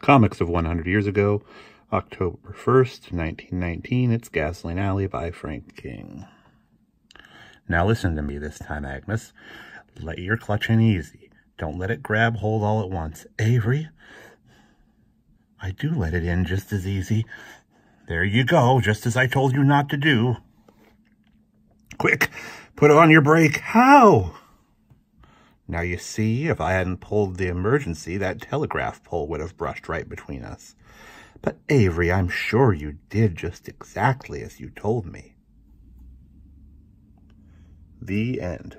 Comics of 100 Years Ago, October 1st, 1919. It's Gasoline Alley by Frank King. Now listen to me this time, Agnes. Let your clutch in easy. Don't let it grab hold all at once. Avery, I do let it in just as easy. There you go, just as I told you not to do. Quick, put on your brake. How? Now you see, if I hadn't pulled the emergency, that telegraph pole would have brushed right between us. But Avery, I'm sure you did just exactly as you told me. The end.